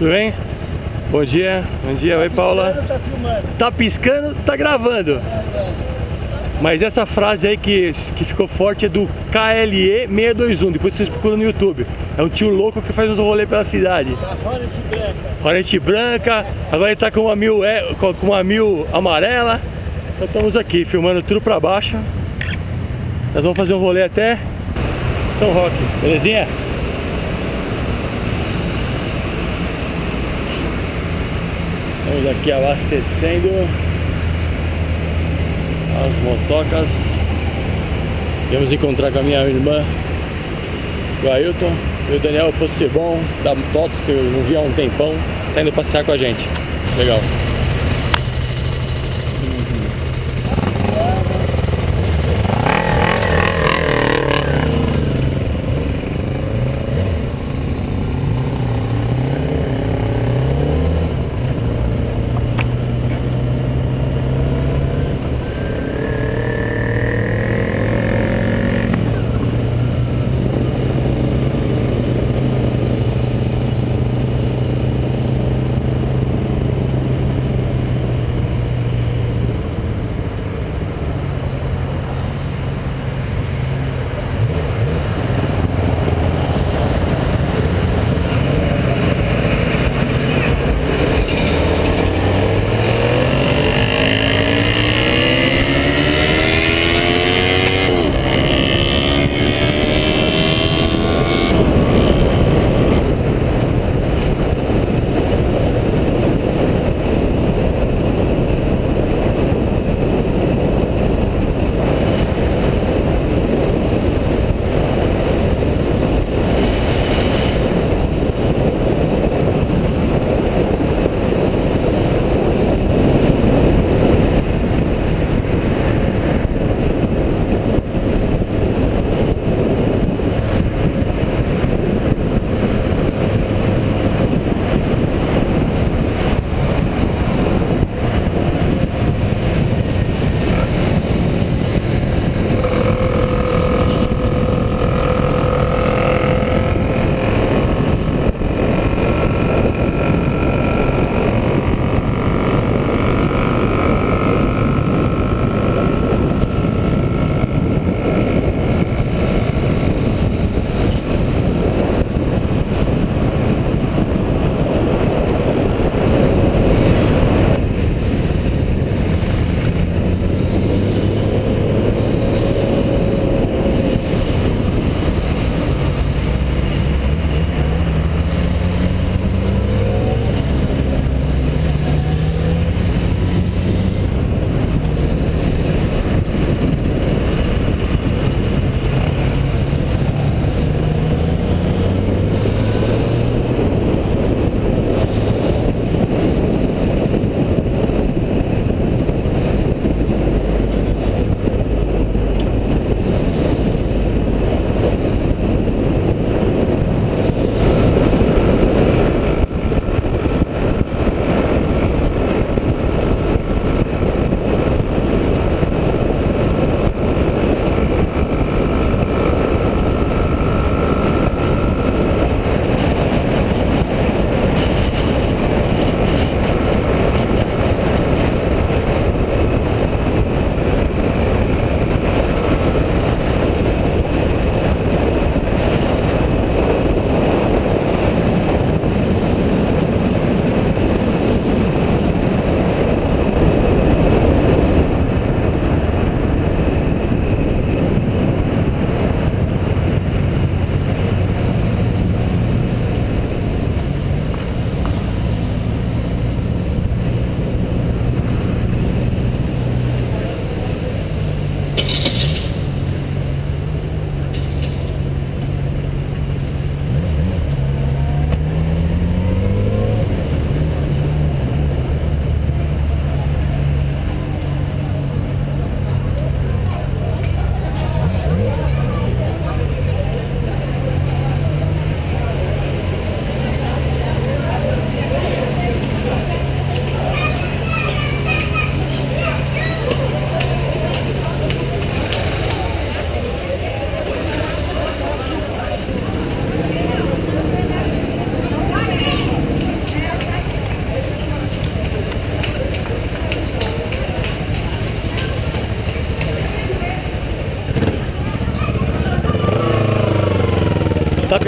Tudo bem? Bom dia, bom dia, oi Paula. Tá filmando. Tá piscando, tá gravando. Mas essa frase aí que, que ficou forte é do KLE 621, depois vocês procuram no YouTube. É um tio louco que faz uns rolês pela cidade. Da Hornet branca. Hornet branca, agora ele tá com uma mil, é, com com uma mil amarela. Então estamos aqui filmando tudo pra baixo. Nós vamos fazer um rolê até São Roque, belezinha? Estamos aqui abastecendo as motocas. Viemos encontrar com a minha irmã, o Ailton, e o Daniel Possebon, da TOTS, que eu não vi há um tempão, tá indo passear com a gente. Legal.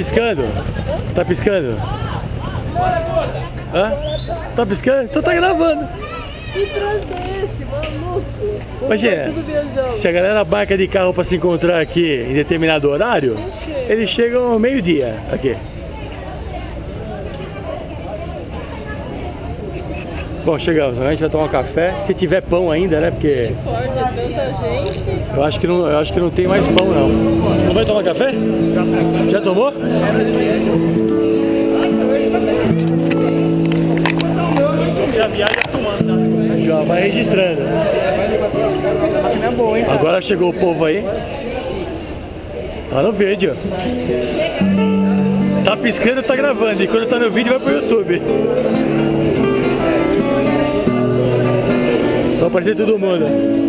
Piscando? Tá piscando? Hã? Tá piscando? Então tá gravando. Que é maluco? Se a galera marca de carro pra se encontrar aqui em determinado horário, eles chegam ao meio-dia aqui. Bom, chegamos, a gente vai tomar um café, se tiver pão ainda, né? Porque é tanta gente. eu acho que não, eu acho que não tem mais pão não. Não vai tomar café? Já tomou? Já viaja tomando, Já vai registrando. Agora chegou o povo aí. Tá no vídeo. Tá piscando, tá gravando. E quando tá no vídeo vai pro YouTube. Vai aparecer todo mundo.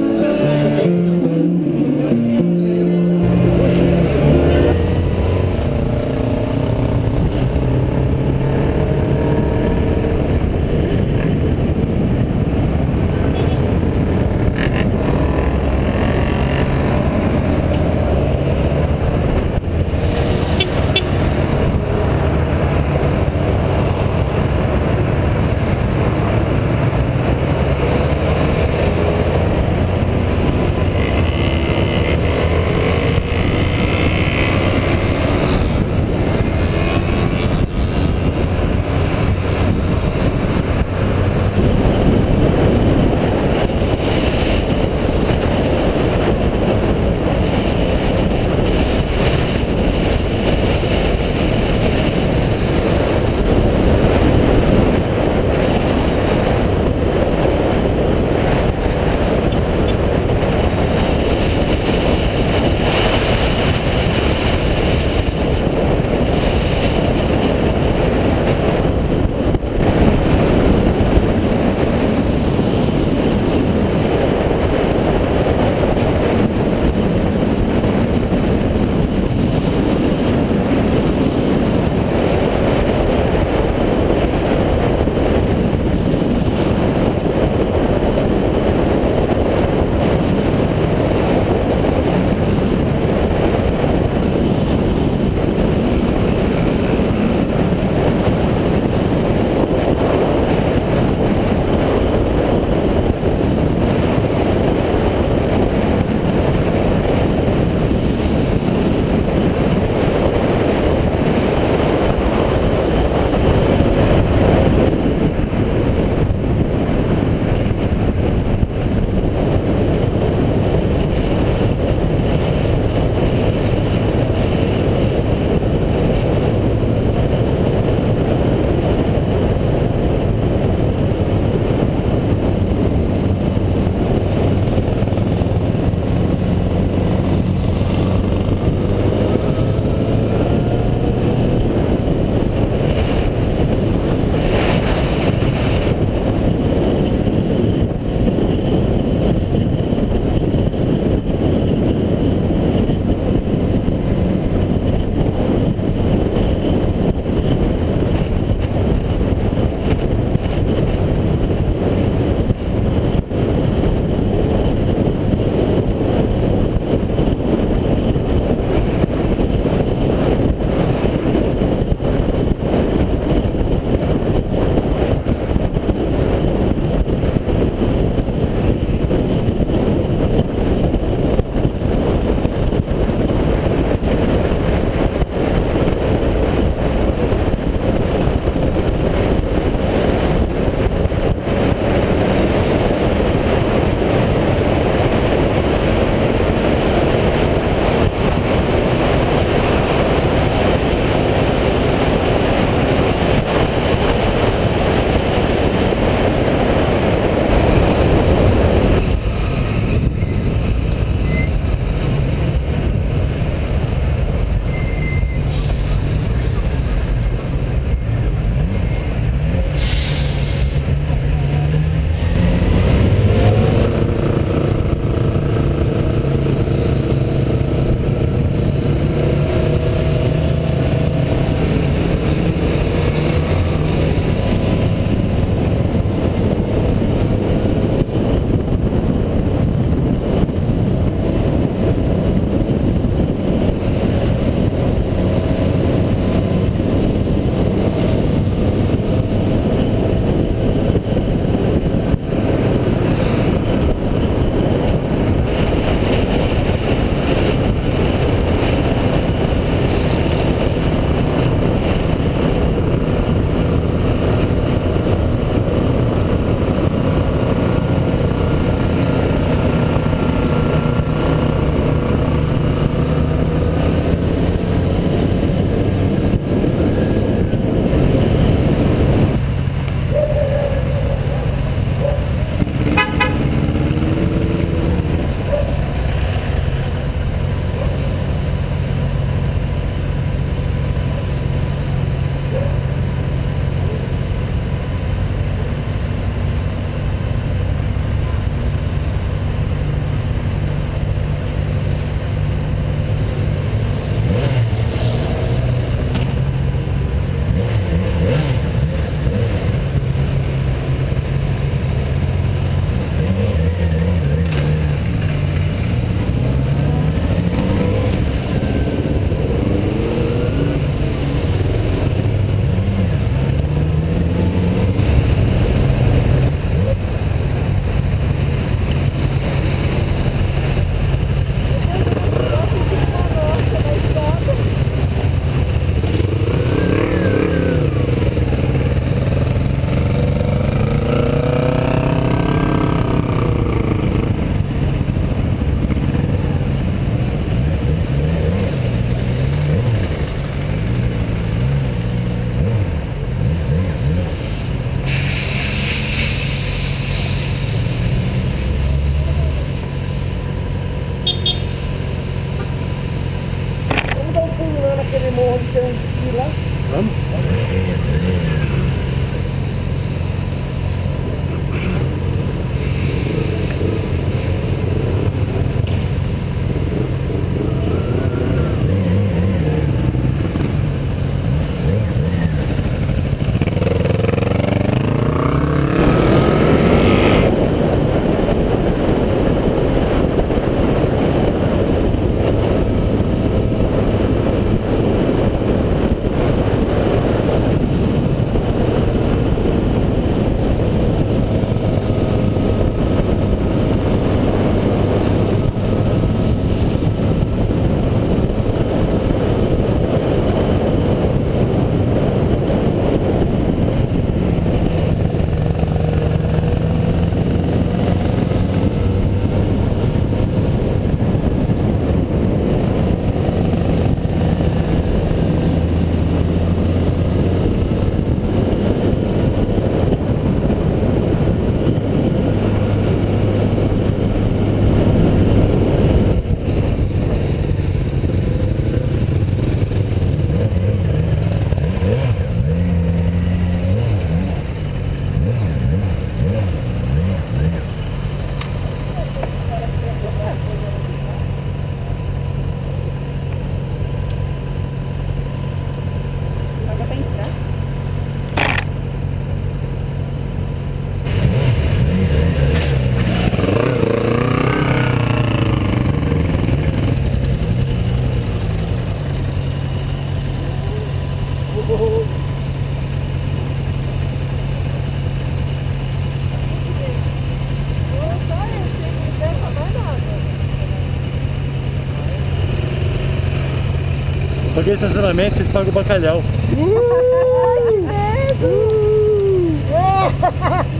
Aquele estacionamento vocês pagam o bacalhau.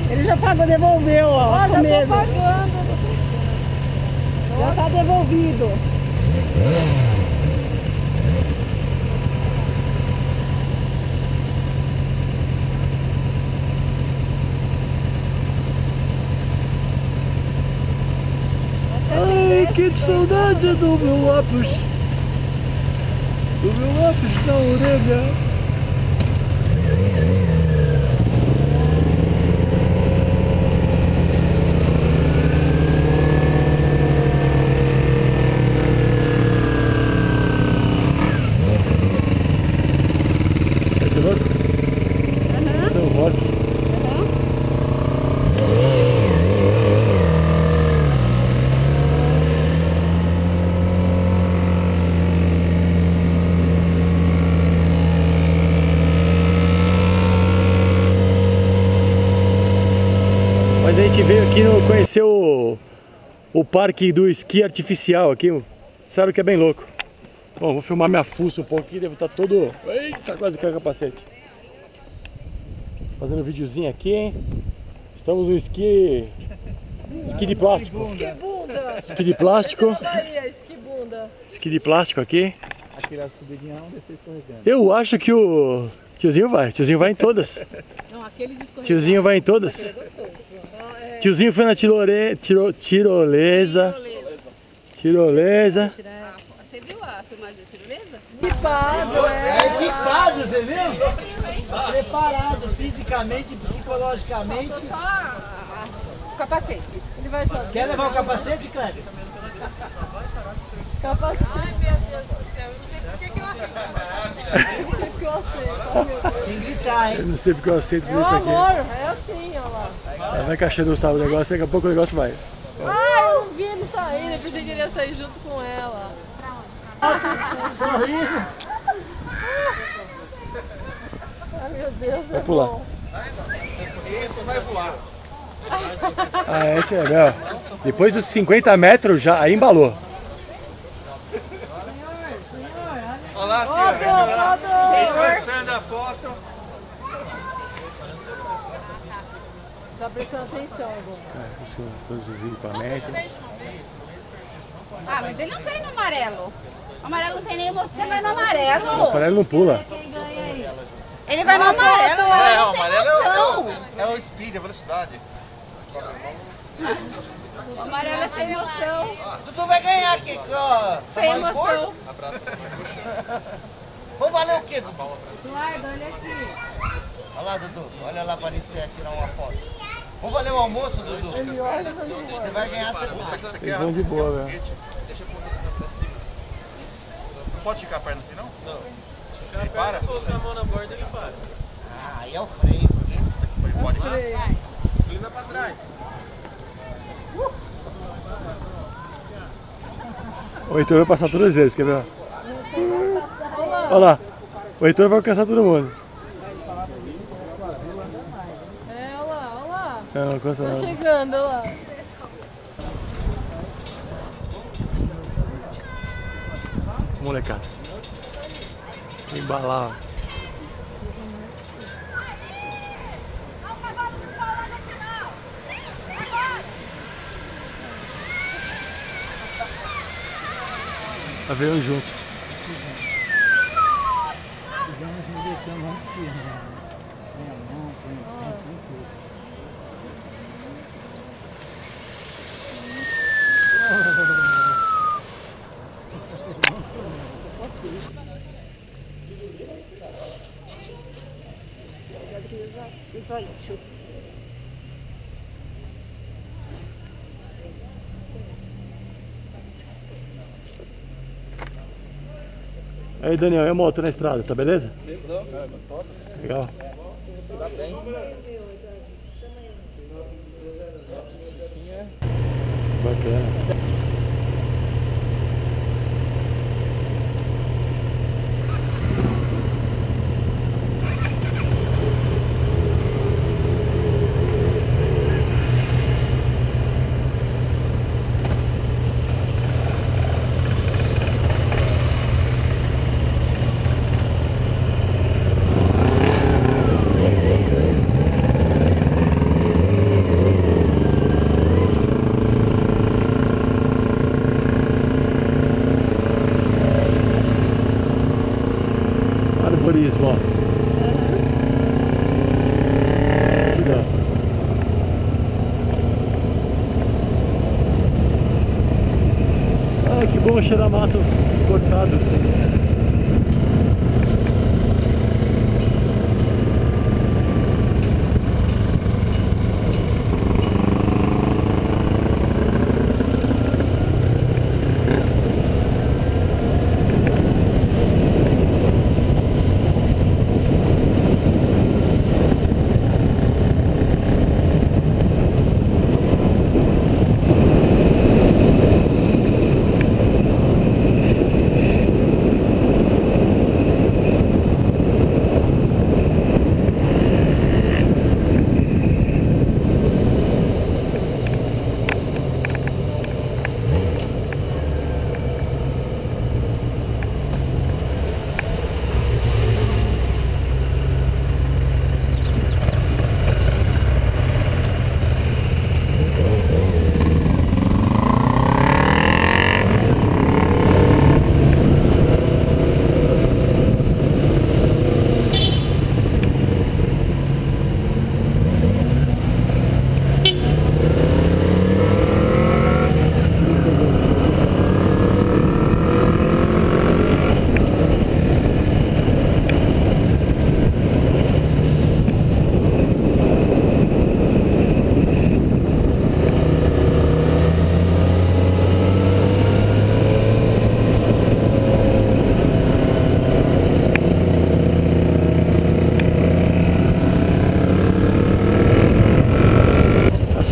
Ele já pagou, devolveu, ó. já tô pagando. Já tá devolvido. Ai, que saudade do meu lápis. Do meu lápis na orelha. É piloto? Então, rock. Mas a gente veio aqui no, conhecer o, o parque do esqui artificial aqui. Sério que é bem louco. Bom, vou filmar minha fuça um pouquinho, deve estar todo... Eita, quase caiu o capacete. Fazendo um videozinho aqui, hein? Estamos no esqui... Esqui de plástico. Bunda! Esqui de plástico. Bunda! Esqui de plástico aqui. Aquele subidinha onde vocês estão vendo. Eu acho que o tiozinho vai. Tiozinho vai em todas. Não, aquele de escorregar. Tiozinho vai em todas. Tiozinho foi na tirole... tiro... tirolesa. Tirolesa. Você viu a filmagem da tirolesa? É equipado, você viu? Preparado fisicamente, psicologicamente. Só o capacete. Ele vai só. Quer levar o capacete, Kleber? Capacete. Ai, meu Deus do céu. Eu não sei por que que eu aceito. Por que que eu aceito? Sem gritar, hein? Eu não sei porque eu aceito por isso aqui. amor, é assim. Ela vai encaixando o negócio, daqui a pouco o negócio vai. Ah, eu não vi ele sair, eu pensei que ele ia sair junto com ela. Sorriso. Ai, meu Deus, Vai é pular. bom. Ah, esse é, meu. Depois dos 50 metros já aí embalou. Olá, Rodo, senhora. rodo. Começando a foto. Tá prestando atenção agora. Todos os equipamentos. Ah, mas ele não tem no amarelo. O amarelo não tem nem você, vai no amarelo. O aparelho não pula. Ele vai no amarelo, o É, amarelo o não tem amarelo é noção. o, é o speed, a velocidade. O amarelo é sem noção. Dudu vai ganhar aqui, ó. Sem emoção. Vamos valer o quê, Dudu? Eduardo, olha aqui. Olha lá, Dudu. Olha lá pra Nicé tirar uma foto. Vamos valer o almoço, Dudu? Você vai ganhar essa puta que você quer. Vão de boa, velho. Não pode esticar a perna assim, não? Não. Ele para? Se colocar a mão na borda, ele para. Ah, aí é o freio. Ele pode parar? Ele vai pra trás. O Heitor vai passar todas as vezes, quer ver? Olha lá. O Heitor vai alcançar todo mundo. É, olha lá, olha lá. Não, Tá não. chegando, olha lá. Molecada. Vou embalar, ó. Avião junto. Fizemos um decano lá em cima. né? Põe a mão, põe o pé, põe tudo. Aí, Daniel, e a moto na estrada, tá beleza? Legal. Bacana.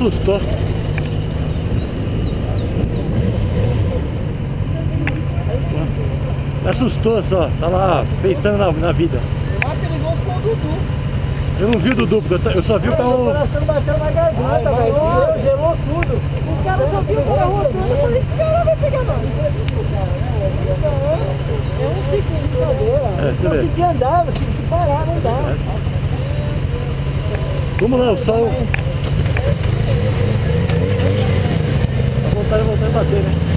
Assustou. Assustou só, tá lá pensando na, na vida. O mais perigoso foi o Dudu. Eu não vi o Dudu, porque eu eu só vi o carro. coração bateu na garganta, velho. Gelou, gelou tudo. O cara só viu o carro rodando. Eu falei, esse cara vai pegar nós. É um segundo. É, você Não conseguia andar, eu tive que parar, não dá. Vamos lá, o sol. Dá vontade de voltar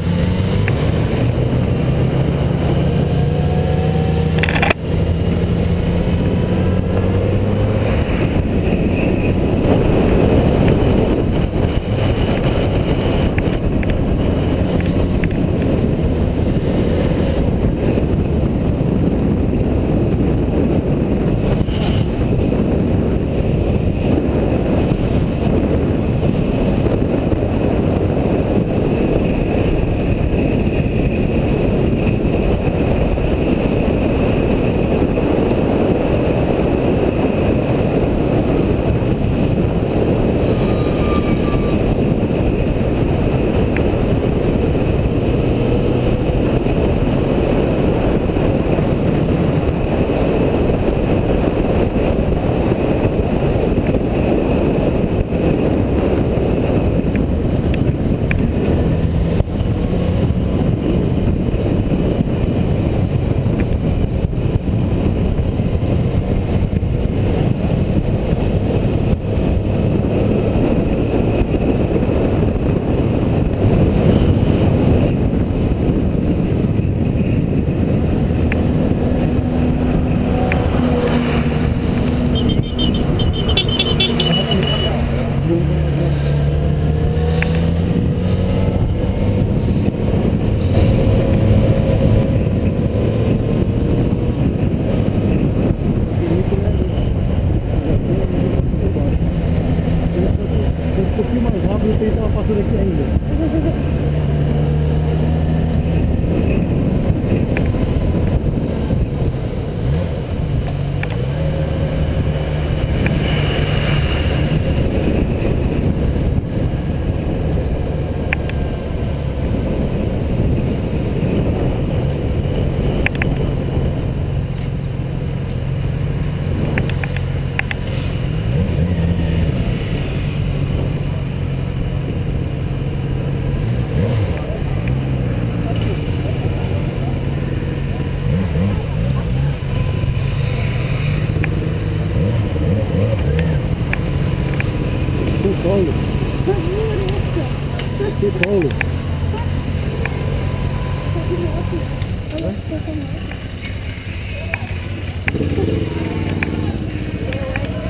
Que Paulo.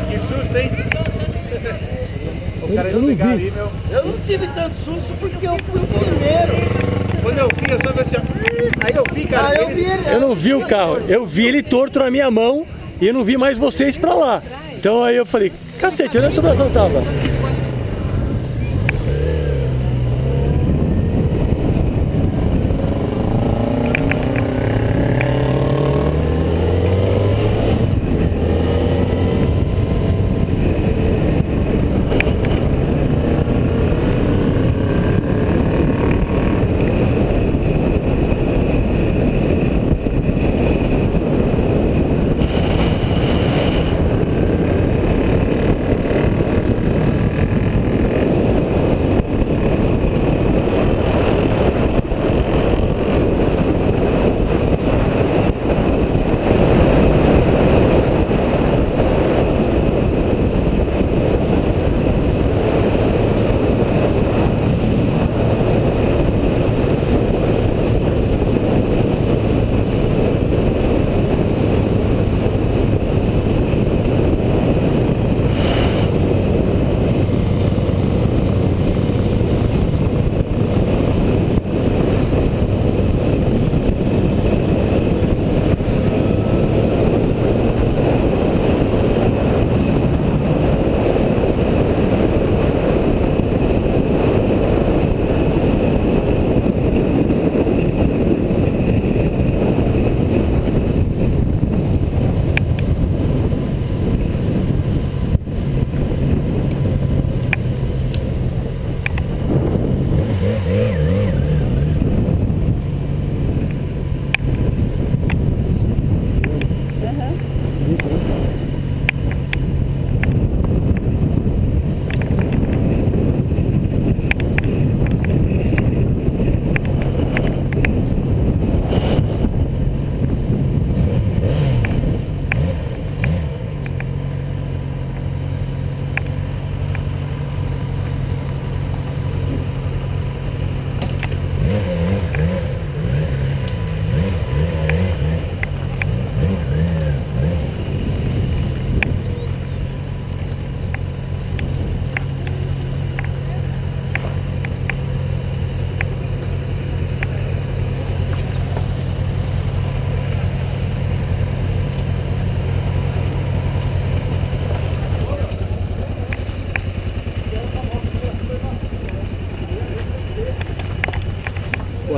Que susto, hein? O cara Eu ia não pegar vi. ali, meu. Eu não tive tanto susto porque eu fui o primeiro. Quando eu vi, eu só vi assim. Aí eu vi, cara. Ah, eu vi ele. Eu não vi o carro, eu vi ele torto na minha mão e eu não vi mais vocês pra lá. Então aí eu falei, cacete, onde a sobração tava?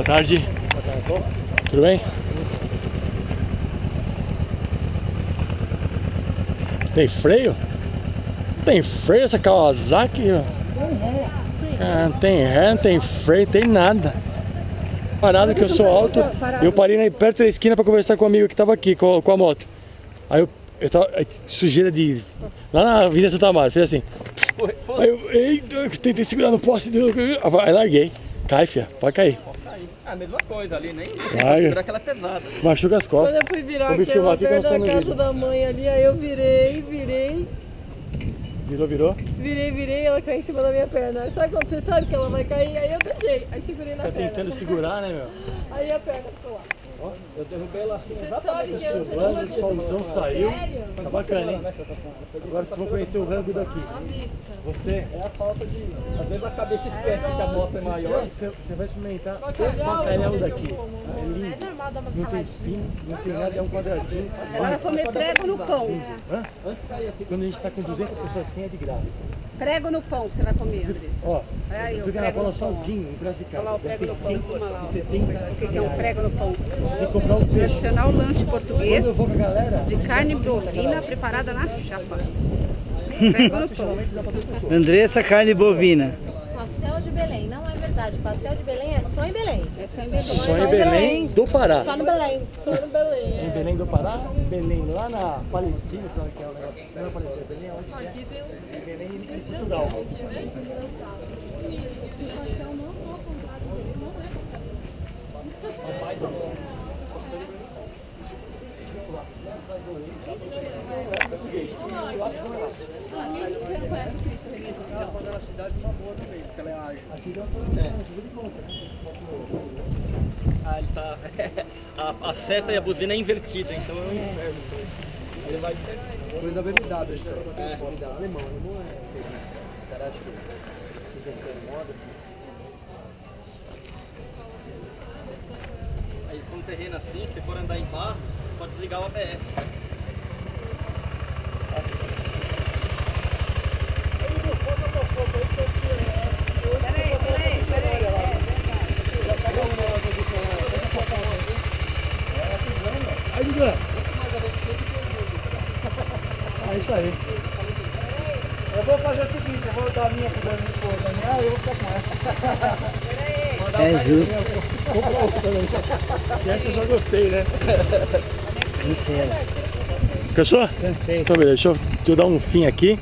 Boa tarde. Tudo bem? Tem freio? Tem freio essa Kawasaki? Ah, tem ré, não tem freio, tem nada. Parado que eu sou alto, eu parei perto da esquina pra conversar com um amigo que tava aqui com, com a moto. Aí eu, eu tava sujeira de. Lá na Avenida Santa Mara, fez assim. Aí eu, eita, tentei segurar no poste, aí larguei. Cai, fia, pode cair. A mesma coisa ali, nem segurar aquela pesada. Machuca as Quando costas. eu fui virar filmar aquela aqui perto da casa vídeo. da mãe ali, aí eu virei, virei, Virou, virou. virei, virei, ela caiu em cima da minha perna. Sabe quando você sabe que ela vai cair? Aí eu deixei, aí segurei na Tá perna. tentando segurar, né, meu? Aí a perna ficou lá. Ó, eu derrubei ela assim, exatamente. sabe que eu Suando, o solzão saiu. Tá bacana, hein? Agora vocês vão conhecer o rango daqui. Você, É a falta de. Às vezes a cabeça esquece que a moto é maior. você, você vai experimentar o Bacalhau, daqui. como. É lindo. É normal dar uma Não tem espinho, não tem nada, é um quadradinho. Ela vai comer prego no pão. Quando a gente tá com 200 pessoas assim é de graça. Prego no pão você vai comer, André. Ó, Aí, fica na prego bola sozinho, em Piracicaba. Olha lá o prego no pão, toma lá. ó. 70 O que que é um prego no pão? Você tem que comprar um peixe. Tradicional lanche português galera, de carne bovina preparada na chapa. Prego no pão. Andressa Carne Bovina. Pastel de Belém, não é verdade. Pastel de Belém é só em Belém. É só em Belém. só em Belém do Pará. Só no Belém. Só no Belém. Em Belém do Pará, Belém lá na Palestina, sabe que é o negócio? Não é Palestina, Belém é onde que é? Aqui tem um... Em Belém em Portugal. Quando ela cidade uma boa também, porque ela é ágil. Ah, ele tá. a, a seta e a buzina é invertida, então é um inferno. Ele vai coisa BMW isso. É, alemão, alemão é. Cara, acho que moda. Aí com um terreno assim, se for andar em barro, pode desligar o ABS. É isso aí. Eu vou fazer o seguinte, eu vou dar a minha pro minha esposa, né? Eu vou ficar com essa. É justo. Essa eu já gostei, né? Isso é. Cansou? Então, beleza, deixa eu, deixa eu dar um fim aqui.